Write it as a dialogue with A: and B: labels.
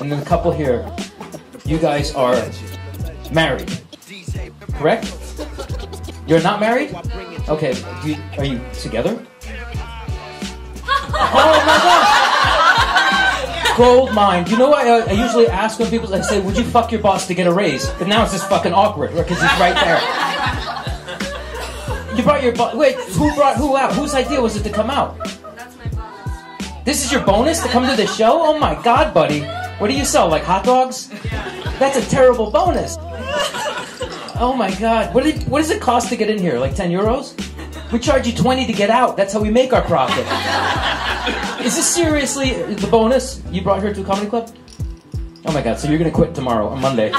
A: and then the couple here, you guys are married, correct? You're not married? Okay, you, are you together? Oh my god! Gold mine. You know what I, I usually ask when people I say, "Would you fuck your boss to get a raise?" But now it's just fucking awkward because he's right there. You brought your boss. Wait, who brought who out? Whose idea was it to come out?
B: That's my bonus.
A: This is your bonus to come to the show? Oh my god, buddy. What do you sell? Like hot dogs? That's a terrible bonus. Oh my god. What, did, what does it cost to get in here? Like 10 euros? We charge you 20 to get out. That's how we make our profit. Is this seriously the bonus? You brought her to a comedy club? Oh my god, so you're gonna quit tomorrow, on Monday.